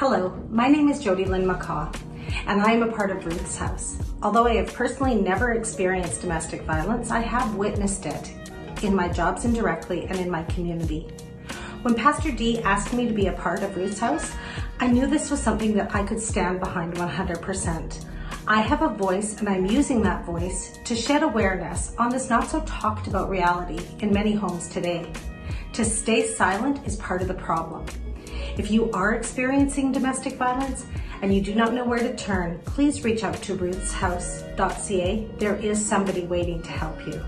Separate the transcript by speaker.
Speaker 1: Hello, my name is Jodi-Lynn McCaw, and I am a part of Ruth's House. Although I have personally never experienced domestic violence, I have witnessed it in my jobs indirectly and in my community. When Pastor Dee asked me to be a part of Ruth's House, I knew this was something that I could stand behind 100%. I have a voice and I'm using that voice to shed awareness on this not so talked about reality in many homes today. To stay silent is part of the problem. If you are experiencing domestic violence and you do not know where to turn, please reach out to ruthshouse.ca. There is somebody waiting to help you.